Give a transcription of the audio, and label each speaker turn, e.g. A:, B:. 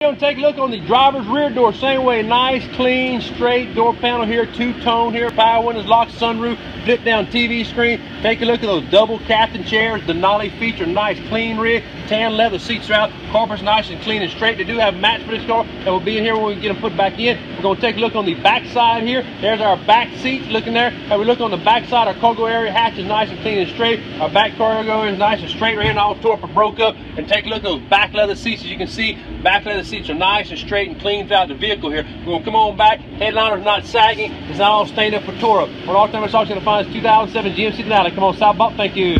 A: We're gonna take a look on the driver's rear door, same way, nice, clean, straight door panel here, two-tone here, power windows, locked sunroof, flip down TV screen. Take a look at those double captain chairs, Denali feature, nice, clean rig, tan leather seats are out, carpet's nice and clean and straight. They do have mats for this car will be in here when we get them put back in. We're gonna take a look on the back side here. There's our back seats looking there. And we look on the back side, our cargo area hatch is nice and clean and straight. Our back cargo is nice and straight right here, and all tore up or broke up. And take a look at those back leather seats, as you can see, back leather seats are nice and straight and clean throughout the vehicle here. We're gonna come on back. Headliner's not sagging. It's not all stained up for Toro. We're all time it's going to find is 2007 GMC Denali. Come on, South Bob. Thank you.